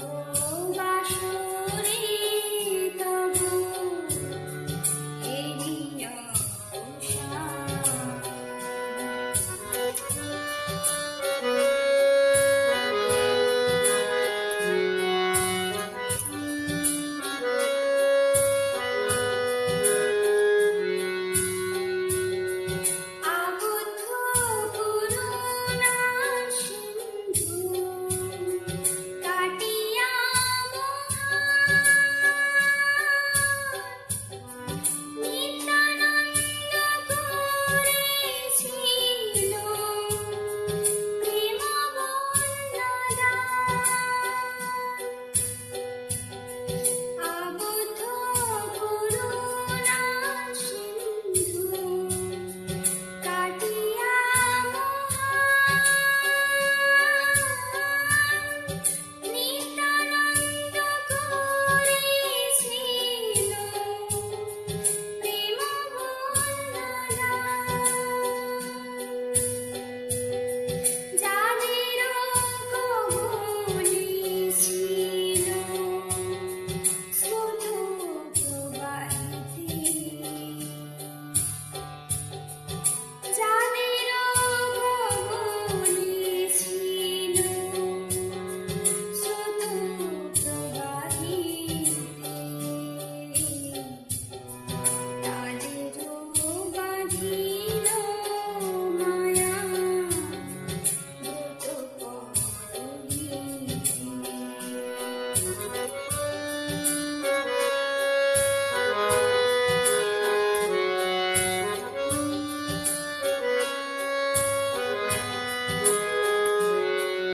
Oh,